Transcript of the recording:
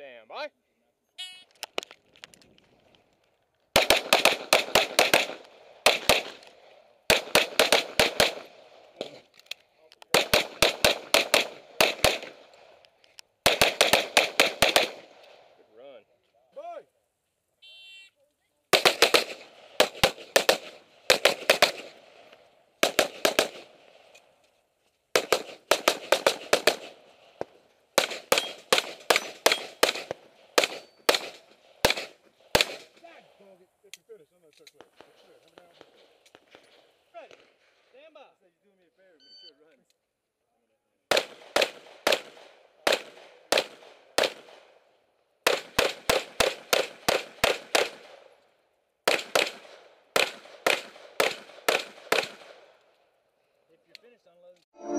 stand by. They can finish. I know it took sure, how many hours. Stand by. I said you're doing me a favor. Make sure it runs. If you're finished, unload.